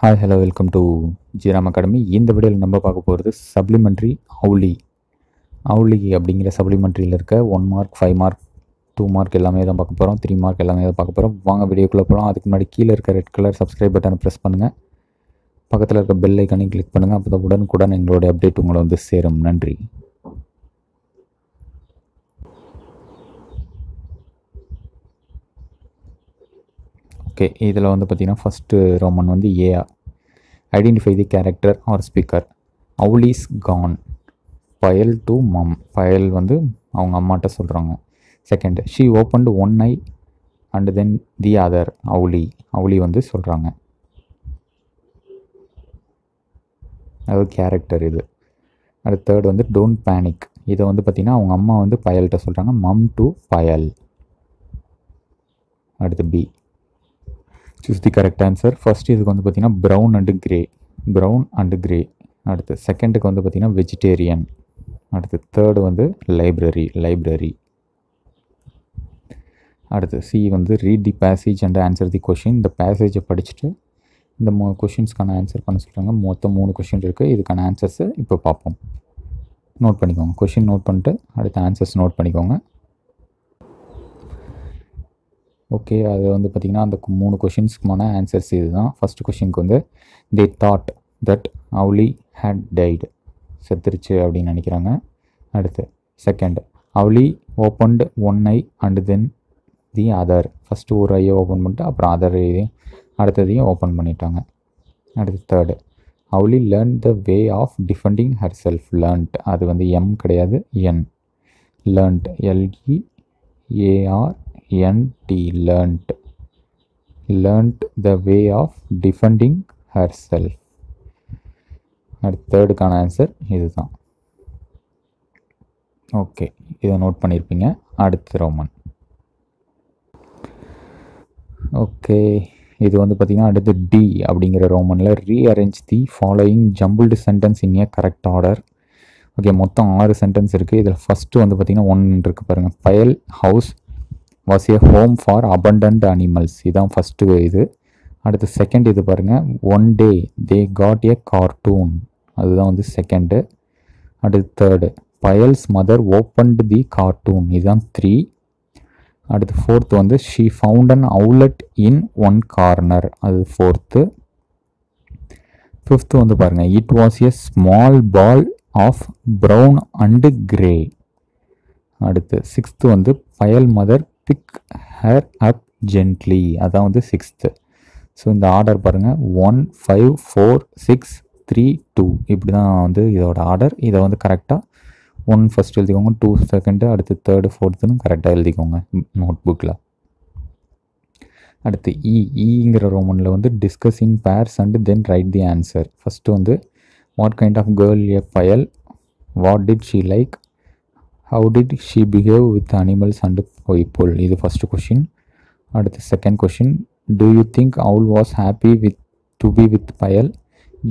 Hi hello welcome to Jeeram academy இந்த வீடியோவில் நம்ம பார்க்க போகிறது சப்ளிமெண்ட்ரி அவுலி அவுலி அப்படிங்கிற சப்ளிமெண்ட்ரியில் இருக்க one mark five mark two mark எல்லாமே தான் பார்க்க போகிறோம் த்ரீ மார்க் எல்லாமே தான் பார்க்க போகிறோம் வாங்க வீடியோக்குள்ளே போகலாம் அதுக்கு முன்னாடி கீழே இருக்க ரெட் கலர் சப்ஸ்கிரைப் பட்டனை ப்ரெஸ் பண்ணுங்கள் பக்கத்தில் இருக்க பெல் ஐக்கானையும் கிளிக் பண்ணுங்கள் அப்போ தான் உடனுக்குடன் எங்களுடைய அப்டேட் உங்களை வந்து சேரும். நன்றி. ஓகே இதில் வந்து பார்த்திங்கன்னா ஃபஸ்ட்டு ரோமன் வந்து ஏஆ identify the character or speaker அவுலிஸ் கான் பயல் டு மம் பயல் வந்து அவங்க அம்மாட்ட சொல்கிறாங்க second she opened one eye and then the other Owlie Owlie வந்து சொல்கிறாங்க அது கேரக்டர் இது. அடுத்து தேர்ட் வந்து டோன்ட் பேனிக் இதை வந்து பார்த்திங்கன்னா அவங்க அம்மா வந்து பயல்கிட்ட சொல்கிறாங்க மம் டு பயல். அடுத்து B choose the correct answer first இதுக்கு வந்து பார்த்திங்கன்னா brown and grey brown and grey அடுத்து செகண்டுக்கு வந்து பார்த்திங்கன்னா வெஜிடேரியன் அடுத்து தேர்டு வந்து லைப்ரரி லைப்ரரி அடுத்து சி வந்து read the passage and answer the question இந்த பேசேஜை படிச்சுட்டு இந்த மூணு கொஷின்ஸ்க்கான ஆன்சர் பண்ண சொல்கிறாங்க மொத்தம் மூணு கொஷின் இருக்குது இதுக்கான ஆன்சர்ஸை இப்போ பார்ப்போம் நோட் பண்ணிக்கோங்க. கொஷின் நோட் பண்ணிட்டு அடுத்த ஆன்சர்ஸ் நோட் பண்ணிக்கோங்க. ஓகே அது வந்து பார்த்திங்கன்னா அந்த மூணு கொஷின்ஸ்க்குமான ஆன்சர்ஸ் இது தான் ஃபஸ்ட்டு கொஷினுக்கு வந்து they thought that Owlie had died செத்துருச்சு அப்படின்னு நினைக்கிறாங்க. அடுத்து second Owlie opened one eye and then the other first ஒரு ஐயை ஓப்பன் பண்ணிட்டு அப்புறம் அதர் இதையும் அடுத்ததையும் ஓப்பன் பண்ணிட்டாங்க. அடுத்து third Owlie learn the way of defending herself learnt அது வந்து எம் கிடையாது N learnt L E NT learnt. Learnt learnt the way of defending self தேர்டுக்கான answer இதுதான். ஓகே இதை நோட் பண்ணியிருப்பீங்க அடுத்து ரோமன் ஓகே இது வந்து பார்த்திங்கன்னா அடுத்து டி அப்படிங்கிற ரோமனில் rearrange the following jumbled sentence in a correct order okay மொத்தம் ஆறு சென்டென்ஸ் இருக்குது இதில் ஃபஸ்ட்டு வந்து பார்த்திங்கன்னா ஒன் இருக்குது பாருங்கள் Payal house was a home for abundant animals இதுதான் ஃபஸ்ட்டு இது. அடுத்து செகண்ட் இது பாருங்கள் one day they got a cartoon அதுதான் வந்து செகண்டு அடுத்து third Payal's mother opened the cartoon இதுதான் த்ரீ அடுத்து ஃபோர்த் வந்து she found an owlet in one corner அது ஃபோர்த்து ஃபிஃப்த்து வந்து பாருங்கள் it was a small ball of brown and grey அடுத்து சிக்ஸ்த்து வந்து Payal mother pick her up gently அதான் வந்து சிக்ஸ்த்து ஸோ இந்த ஆர்டர் பாருங்கள் one five four six three two இப்படி தான் வந்து இதோட ஆர்டர் இதை வந்து கரெக்டாக ஒன் ஃபஸ்ட் எழுதிக்கோங்க. டூ செகண்டு அடுத்து தேர்டு ஃபோர்த்துன்னு கரெக்டாக எழுதிக்கோங்க. நோட் புக்கில் அடுத்து இ ஈங்கிற ரோமனில் வந்து discuss in pairs and then write the answer first வந்து what kind of girl a Payal what did she like how did she behave with animals and இப்போ இது ஃபஸ்ட்டு கொஷின் அடுத்து second question do you think owl was happy with to be with Payal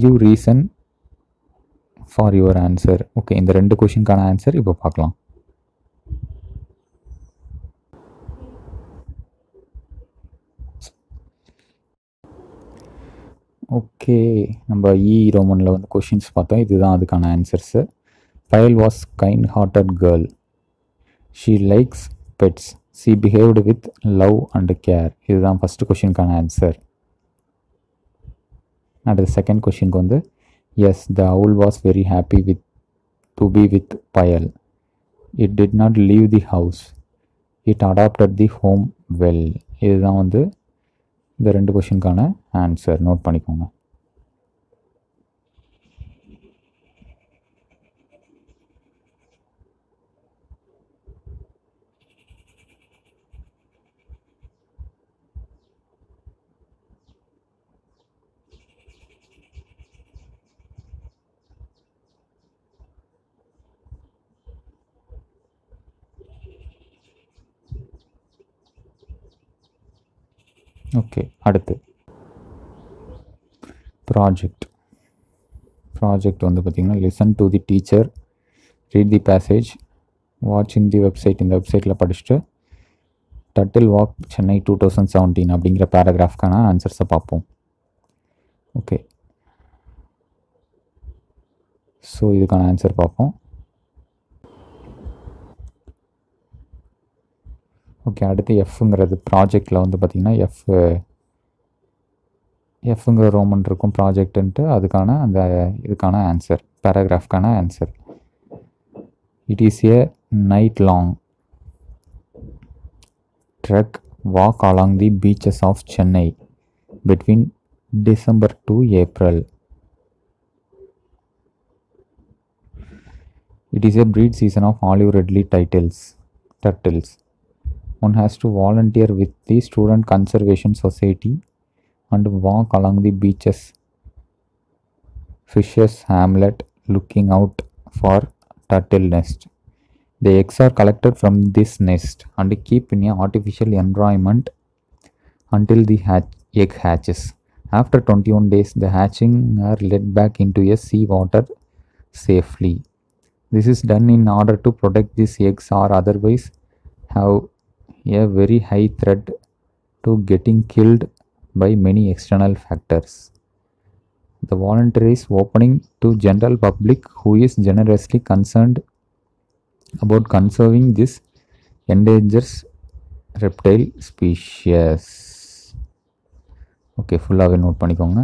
give reason for your answer okay இந்த ரெண்டு கொஷினுக்கான answer இப்போ பார்க்கலாம். Okay நம்ம இ ரோமனில் வந்து கொஷின்ஸ் பார்த்தோம். இதுதான் அதுக்கான answers Payal was kind hearted girl she likes pets she behaved with love and care இதுதான் ஃபஸ்ட்டு கொஷினுக்கான ஆன்சர் அடுத்த செகண்ட் கொஷினுக்கு வந்து yes the owl was very happy with to be with Payal it did not leave the house it adapted the home well இதுதான் வந்து இந்த ரெண்டு கொஷினுக்கான ஆன்சர் நோட் பண்ணிக்கோங்க. ஓகே அடுத்து. ப்ராஜெக்ட் ப்ராஜெக்ட் வந்து பார்த்திங்கன்னா listen to the teacher read the passage வாட்சிங் தி வெப்சைட் இந்த வெப்சைட்டில் படிச்சுட்டு turtle walk Chennai two thousand seventeen அப்படிங்கிற பேராகிராஃப்க்கான ஆன்சர்ஸை பார்ப்போம். ஓகே ஸோ இதுக்கான ஆன்சர் பார்ப்போம். ஓகே அடுத்து எஃப்ங்கிறது ப்ராஜெக்டில் வந்து பார்த்திங்கன்னா எஃப் எஃப்ங்கிற ரோமன் இருக்கும் ப்ராஜெக்ட்டுன்ட்டு அதுக்கான அந்த இதுக்கான answer பேராகிராஃப்கான answer it is a night long trek walk along the beaches of Chennai between December to April it is a breed season of olive ridley titles turtles One has to volunteer with the Student Conservation Society and walk along the beaches, fishes hamlet, looking out for turtle nest. The eggs are collected from this nest and keep in a artificial environment until the hatch, egg hatches. After 21 days, the hatching are led back into a sea water safely. This is done in order to protect these eggs or otherwise have a very high threat to getting killed by many external factors. The volunteer is opening to general public who is generously concerned about conserving this endangered reptile species. Okay ஃபுல்லாகவே note பண்ணிக்கோங்க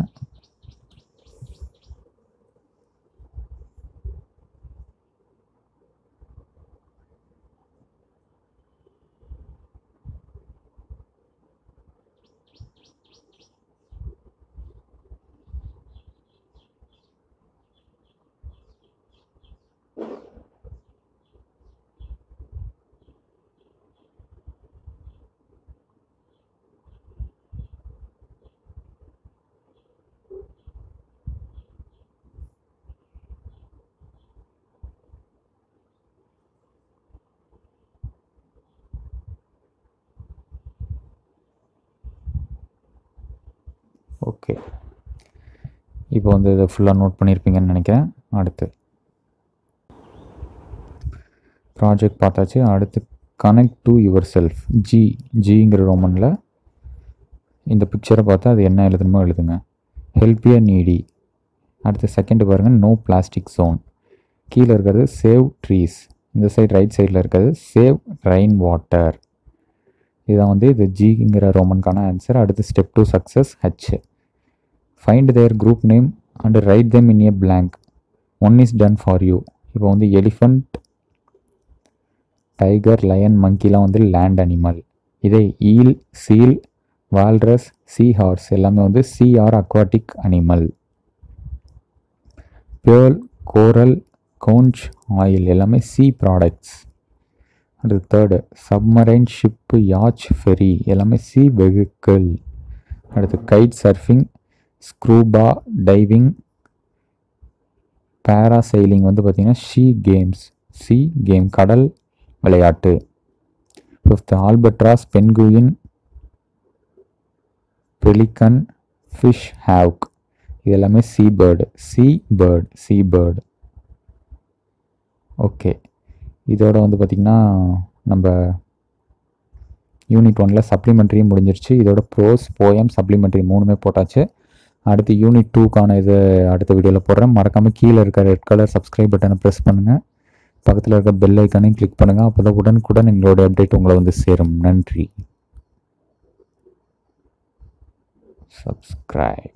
okay. இப்போ வந்து இதை ஃபுல்லாக note பண்ணியிருப்பீங்கன்னு நினைக்கிறேன். அடுத்து. Project பார்த்தாச்சு. அடுத்து connect to yourself G ஜிங்கிற ரோமனில் இந்த பிக்சரை பார்த்தா அது என்ன எழுதணுமோ எழுதுங்க. ஹெல்ப் யர் நீடி அடுத்து செகண்ட் பாருங்கள் நோ பிளாஸ்டிக் ஜோன் கீழே இருக்கிறது சேவ் ட்ரீஸ் இந்த சைடு ரைட் சைடில் இருக்கிறது சேவ் ரெயின் வாட்டர் இதுதான் வந்து இது ஜிங்கிற ரோமனுக்கான ஆன்சர் அடுத்து step to success H find their group name and write them in a blank one is done for you இப்போ வந்து எலிஃபண்ட் டைகர் லயன் மங்கிலாம் வந்து லேண்ட் அனிமல் இதே eel seal walrus sea horse எல்லாமே வந்து sea are aquatic animal pearl coral conch oil எல்லாமே sea products அடுத்து third submarine ship yacht ferry எல்லாமே சி வெஹிக்கிள் அடுத்து kite surfing scuba diving parasailing வந்து பார்த்திங்கன்னா ஷீ கேம்ஸ். சி கேம் கடல் விளையாட்டு. Fifth albatross penguin pelican fish hawk. இது எல்லாமே sea bird sea bird sea bird okay. இதோட வந்து பார்த்திங்கன்னா நம்ம யூனிட் ஒனில் சப்ளிமெண்ட்ரியும் முடிஞ்சிருச்சு. இதோட ப்ரோஸ் போயம் சப்ளிமெண்ட்ரி மூணுமே போட்டாச்சு. அடுத்து யூனிட் டூக்கான இது அடுத்த வீடியோவில் போடுறேன். மறக்காமல் கீழே இருக்க ரெட் கலர் சப்ஸ்கிரைப் பட்டனை ப்ரெஸ் பண்ணுங்கள் பக்கத்தில் இருக்க பெல் ஐக்கானையும் கிளிக் பண்ணுங்கள் அப்போ தான் உடனுக்குடன் எங்களோட அப்டேட் உங்களை வந்து சேரும். நன்றி. சப்ஸ்கிரைப்